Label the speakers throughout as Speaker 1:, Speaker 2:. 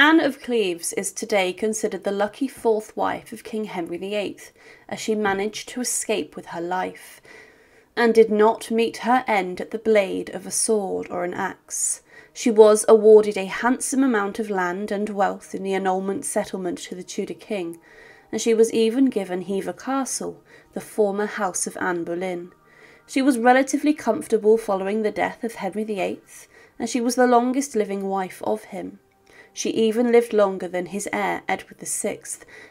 Speaker 1: Anne of Cleves is today considered the lucky fourth wife of King Henry VIII, as she managed to escape with her life, and did not meet her end at the blade of a sword or an axe. She was awarded a handsome amount of land and wealth in the annulment settlement to the Tudor king, and she was even given Hever Castle, the former house of Anne Boleyn. She was relatively comfortable following the death of Henry VIII, and she was the longest living wife of him. She even lived longer than his heir, Edward VI,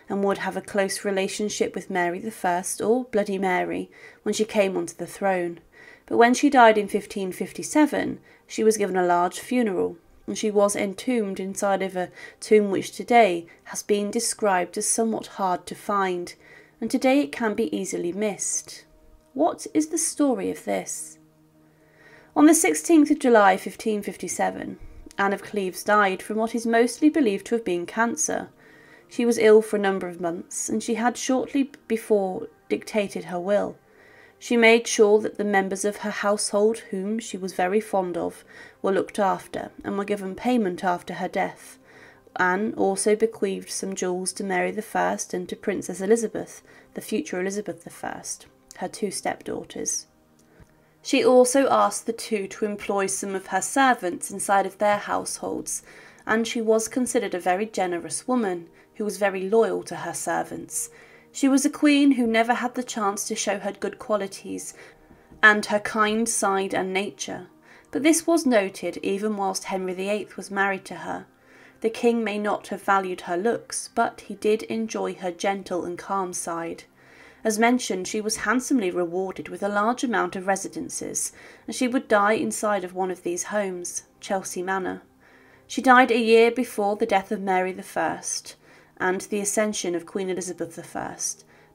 Speaker 1: and would have a close relationship with Mary I, or Bloody Mary, when she came onto the throne. But when she died in 1557, she was given a large funeral, and she was entombed inside of a tomb which today has been described as somewhat hard to find, and today it can be easily missed. What is the story of this? On the 16th of July 1557, Anne of Cleves died from what is mostly believed to have been cancer. She was ill for a number of months, and she had shortly before dictated her will. She made sure that the members of her household, whom she was very fond of, were looked after, and were given payment after her death. Anne also bequeathed some jewels to Mary I and to Princess Elizabeth, the future Elizabeth I, her two stepdaughters. She also asked the two to employ some of her servants inside of their households, and she was considered a very generous woman who was very loyal to her servants. She was a queen who never had the chance to show her good qualities and her kind side and nature, but this was noted even whilst Henry VIII was married to her. The king may not have valued her looks, but he did enjoy her gentle and calm side. As mentioned, she was handsomely rewarded with a large amount of residences, and she would die inside of one of these homes, Chelsea Manor. She died a year before the death of Mary I and the accession of Queen Elizabeth I,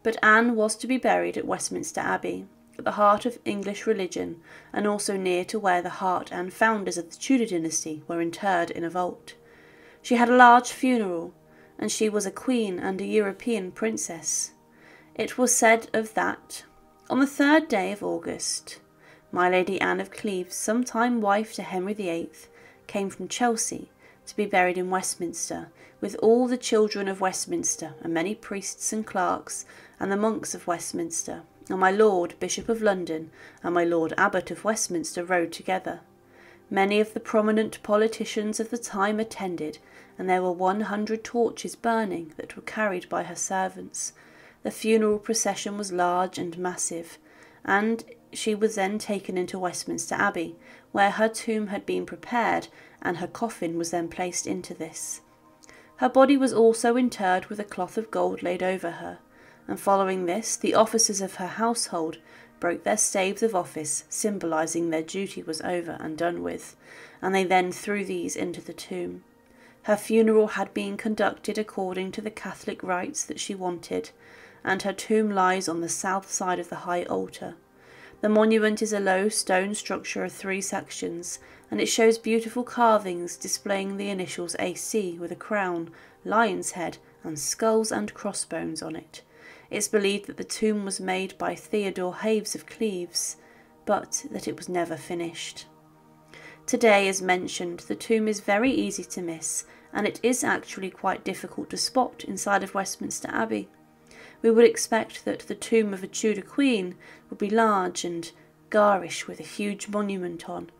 Speaker 1: but Anne was to be buried at Westminster Abbey, at the heart of English religion, and also near to where the heart and founders of the Tudor dynasty were interred in a vault. She had a large funeral, and she was a queen and a European princess. It was said of that, on the third day of August, my Lady Anne of Cleves, sometime wife to Henry VIII, came from Chelsea to be buried in Westminster, with all the children of Westminster, and many priests and clerks, and the monks of Westminster, and my Lord Bishop of London, and my Lord Abbot of Westminster rode together. Many of the prominent politicians of the time attended, and there were one hundred torches burning that were carried by her servants, the funeral procession was large and massive, and she was then taken into Westminster Abbey, where her tomb had been prepared, and her coffin was then placed into this. Her body was also interred with a cloth of gold laid over her, and following this, the officers of her household broke their staves of office, symbolizing their duty was over and done with, and they then threw these into the tomb. Her funeral had been conducted according to the Catholic rites that she wanted, and her tomb lies on the south side of the high altar. The monument is a low stone structure of three sections, and it shows beautiful carvings displaying the initials AC with a crown, lion's head, and skulls and crossbones on it. It's believed that the tomb was made by Theodore Haves of Cleves, but that it was never finished. Today, as mentioned, the tomb is very easy to miss, and it is actually quite difficult to spot inside of Westminster Abbey we would expect that the tomb of a Tudor queen would be large and garish with a huge monument on.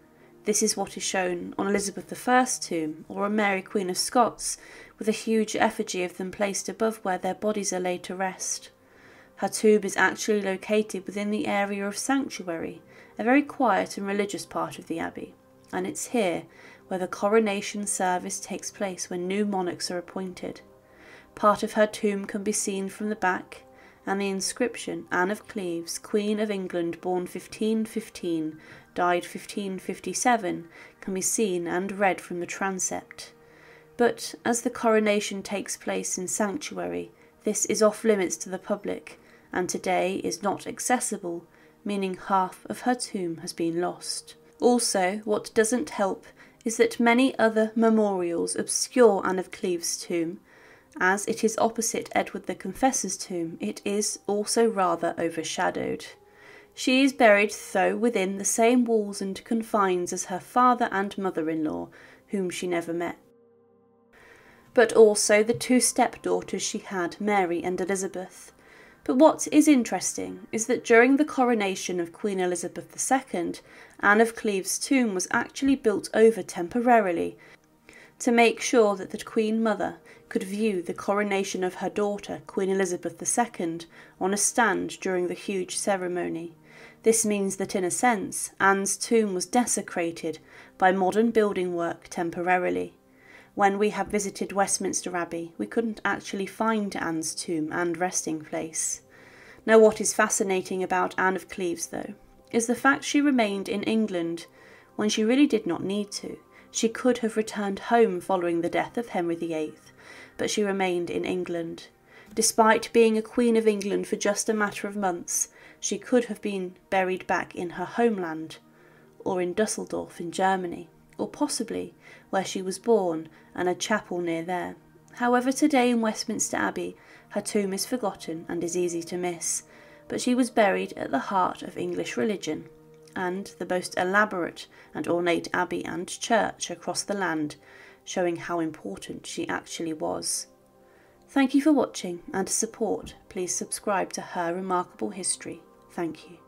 Speaker 1: This is what is shown on Elizabeth I's tomb or on Mary Queen of Scots, with a huge effigy of them placed above where their bodies are laid to rest. Her tomb is actually located within the area of sanctuary, a very quiet and religious part of the abbey, and it's here where the coronation service takes place when new monarchs are appointed. Part of her tomb can be seen from the back, and the inscription Anne of Cleves, Queen of England, born 1515, died 1557, can be seen and read from the transept. But as the coronation takes place in sanctuary, this is off limits to the public, and today is not accessible, meaning half of her tomb has been lost. Also, what doesn't help is that many other memorials obscure Anne of Cleves' tomb, as it is opposite Edward the Confessor's tomb, it is also rather overshadowed. She is buried, though, within the same walls and confines as her father and mother in law, whom she never met. but also the two stepdaughters she had, Mary and Elizabeth. But what is interesting is that during the coronation of Queen Elizabeth II, Anne of Cleves' tomb was actually built over temporarily to make sure that the Queen Mother could view the coronation of her daughter, Queen Elizabeth II, on a stand during the huge ceremony. This means that, in a sense, Anne's tomb was desecrated by modern building work temporarily. When we have visited Westminster Abbey, we couldn't actually find Anne's tomb and resting place. Now, what is fascinating about Anne of Cleves, though, is the fact she remained in England when she really did not need to. She could have returned home following the death of Henry VIII, but she remained in England. Despite being a Queen of England for just a matter of months, she could have been buried back in her homeland, or in Dusseldorf in Germany, or possibly where she was born and a chapel near there. However, today in Westminster Abbey, her tomb is forgotten and is easy to miss, but she was buried at the heart of English religion and the most elaborate and ornate abbey and church across the land, showing how important she actually was. Thank you for watching and support, please subscribe to Her Remarkable History. Thank you.